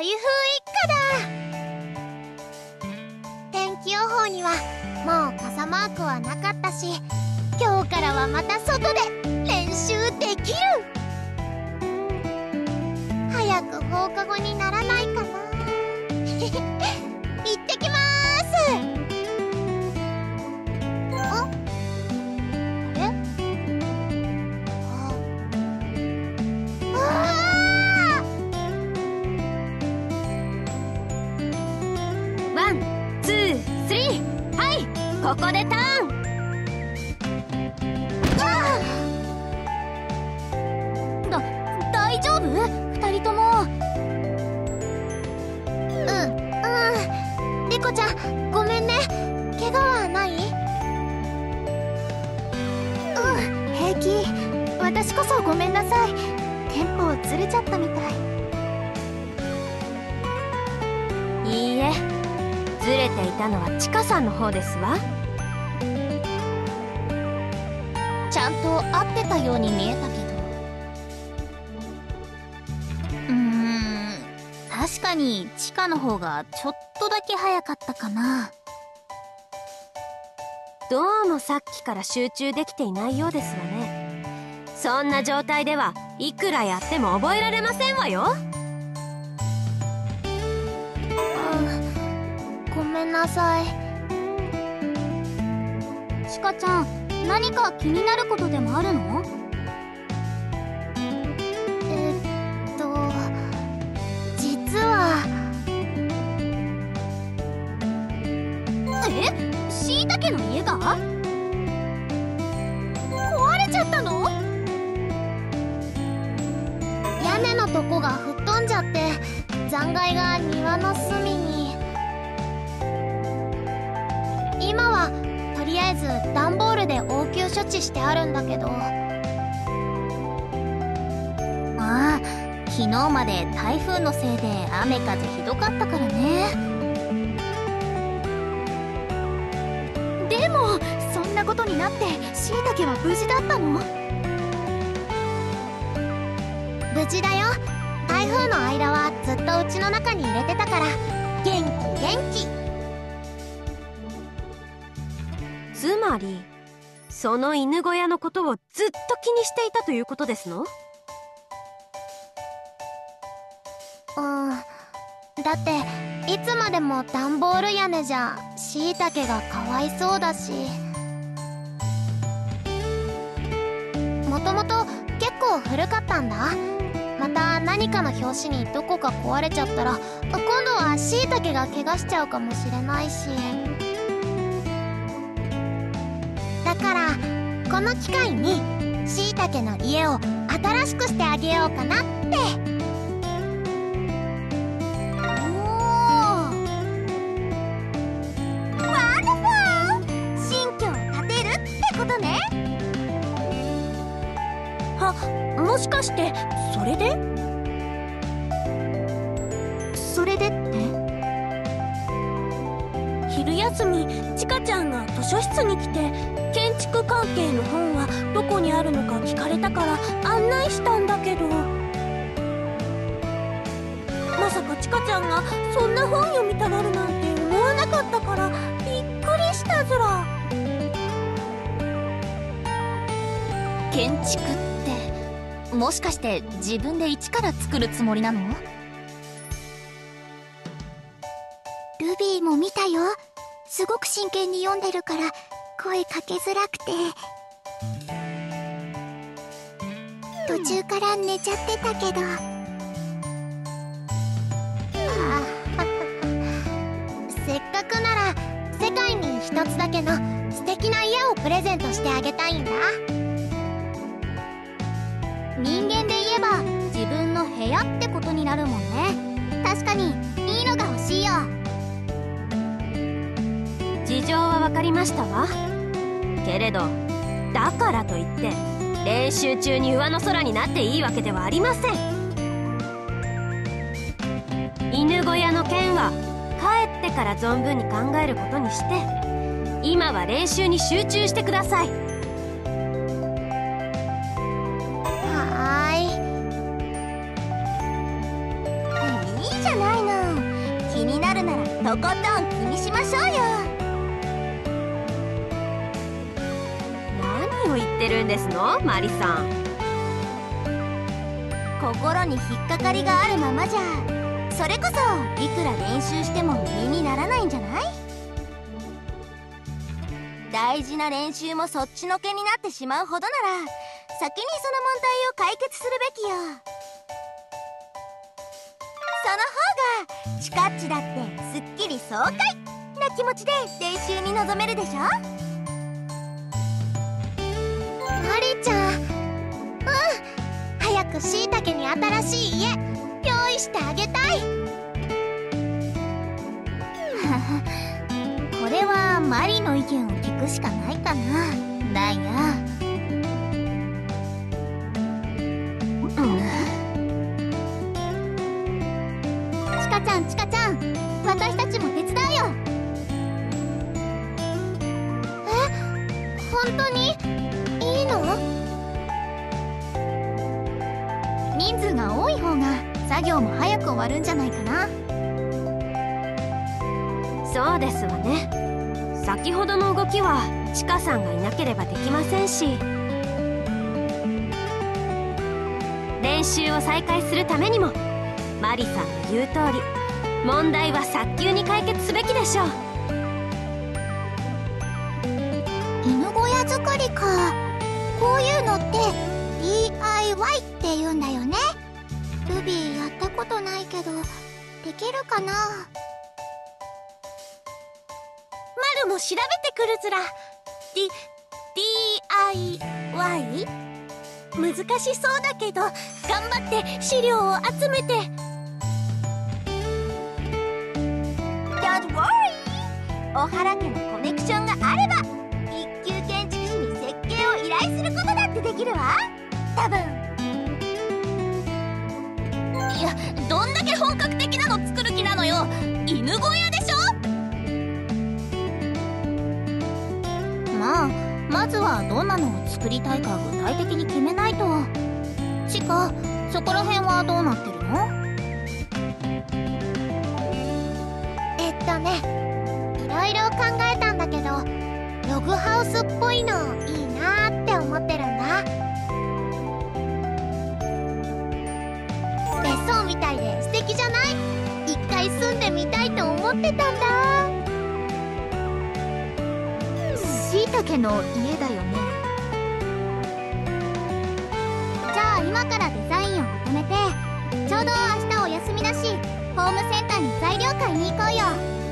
台風一過だ。天気予報にはもう傘マークはなかったし今日からはまた外でここでターン。だ大丈夫？二人とも。うんうん。リコちゃんごめんね。怪我はない？うん。平気。私こそごめんなさい。テンポをずれちゃったみたい。いいえ。ずれていたのはチカさんの方ですわ。んと合ってたように見えたけど。うーん確かに地下の方がちょっとだけ早かったかな。どうもさっきから集中できていないようですわね。そんな状態ではいくらやっても覚えられませんわよ。うんごめんなさい。シカちゃん何か気になることでもあるの？えっと実は。え？しいたけの家が？壊れちゃったの？屋根のとこが吹っ飛んじゃって残骸が庭の隅に。今はえず段ボールで応急処置してあるんだけど。まあ昨日まで台風のせいで雨風ひどかったからね。でもそんなことになってしいたけは無事だったの？無事だよ。台風の間はずっとうちの中に入れてたから。元気元気。つまりその犬小屋のことをずっと気にしていたということですの？うんだっていつまでも段ボール屋根じゃしいたけがかわいそうだし。もともと結構古かったんだ。また何かの拍子にどこか壊れちゃったら今度はしいたけが怪我しちゃうかもしれないし。からこの機会にしいたけの家を新しくしてあげようかなって。新居を建てるってことね。もしかしてそれで？それでって？昼休みちかちゃんが図書室に来て建築関係の本はどこにあるのか聞かれたから案内したんだけど。まさかちかちゃんがそんな本読みたがるなんて思わなかったからびっくりしたずら。建築ってもしかして自分で一から作るつもりなの？ルビーも見たよ。すごく真剣に読んでるから声かけづらくて。途中から寝ちゃってたけど。せっかくなら世界に一つだけの素敵な家をプレゼントしてあげたいんだ。人間で言えば自分の部屋ってことになるもんね。確かに事情は分かりましたわ。けれどだからといって練習中に上の空になっていいわけではありません。犬小屋の件は帰ってから存分に考えることにして今は練習に集中してください。はい。いいじゃないとことんを言ってるんですの？マリさん。心に引っかかりがあるままじゃ。それこそいくら練習しても身にならないんじゃない？大事な練習もそっちのけになってしまうほどなら先にその問題を解決するべきよ。その方がチカッチだってすっきり爽快な気持ちで練習に臨めるでしょ？くしいたけに新しい家用意してあげたい。これはマリの意見を聞くしかないかな。ダイヤチカちゃんチカちゃん私たちも手伝うよ。え？本当に？作業も早く終わるんじゃないかな。そうですわね。先ほどの動きはチカさんがいなければできませんし。練習を再開するためにもマリさんの言う通り問題は早急に解決すべきでしょう。犬小屋作りか。こういうのって DIY って言うんだよね。ルビーやったことないけどできるかな？マルも調べてくるずら。D DIY? 難しそうだけど頑張って資料を集めて。Don't worry! 小原家のコネクションがあれば一級建築士に設計を依頼することだってできるわ。多分。け本格的なの作る気なのよ。犬小屋でしょ？まあまずはどんなのを作りたいか具体的に決めないと。チカそこら辺はどうなってるの？えっとねいろいろ考えたんだけどログハウスっぽいのいい家の家だよね。じゃあ今からデザインをまとめてちょうど明日お休みだしホームセンターに材料買いに行こうよ。